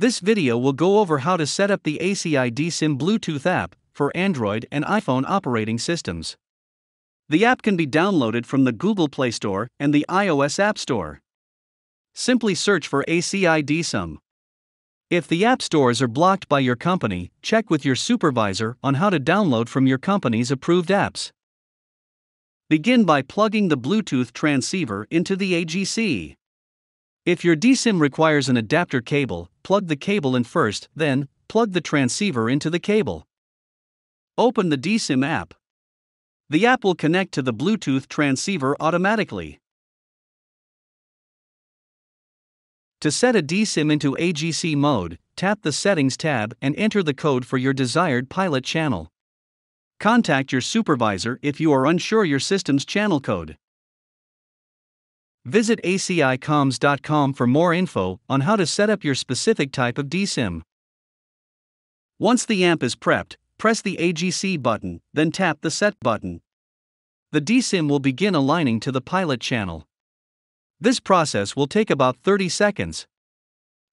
This video will go over how to set up the ACI DSIM Bluetooth app for Android and iPhone operating systems. The app can be downloaded from the Google Play Store and the iOS App Store. Simply search for ACI DSIM. If the app stores are blocked by your company, check with your supervisor on how to download from your company's approved apps. Begin by plugging the Bluetooth transceiver into the AGC. If your DSIM requires an adapter cable, plug the cable in first, then, plug the transceiver into the cable. Open the DSIM app. The app will connect to the Bluetooth transceiver automatically. To set a DSIM into AGC mode, tap the Settings tab and enter the code for your desired pilot channel. Contact your supervisor if you are unsure your system's channel code. Visit acicomms.com for more info on how to set up your specific type of DSIM. Once the amp is prepped, press the AGC button, then tap the Set button. The DSIM will begin aligning to the pilot channel. This process will take about 30 seconds.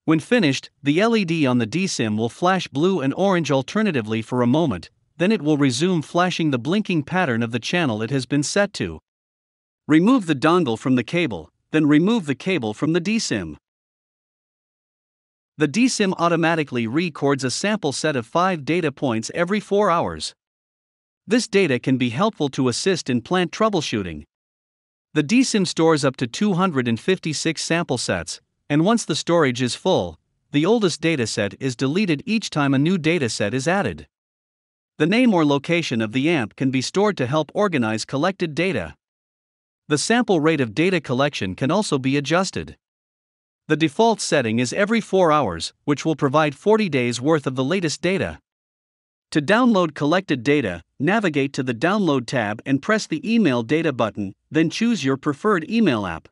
When finished, the LED on the DSIM will flash blue and orange alternatively for a moment, then it will resume flashing the blinking pattern of the channel it has been set to. Remove the dongle from the cable, then remove the cable from the DSIM. The DSIM automatically records a sample set of 5 data points every 4 hours. This data can be helpful to assist in plant troubleshooting. The DSIM stores up to 256 sample sets, and once the storage is full, the oldest dataset is deleted each time a new dataset is added. The name or location of the AMP can be stored to help organize collected data. The sample rate of data collection can also be adjusted. The default setting is every 4 hours, which will provide 40 days worth of the latest data. To download collected data, navigate to the Download tab and press the Email Data button, then choose your preferred email app.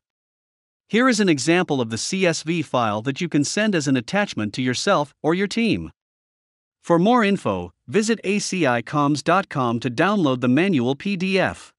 Here is an example of the CSV file that you can send as an attachment to yourself or your team. For more info, visit acicomms.com to download the manual PDF.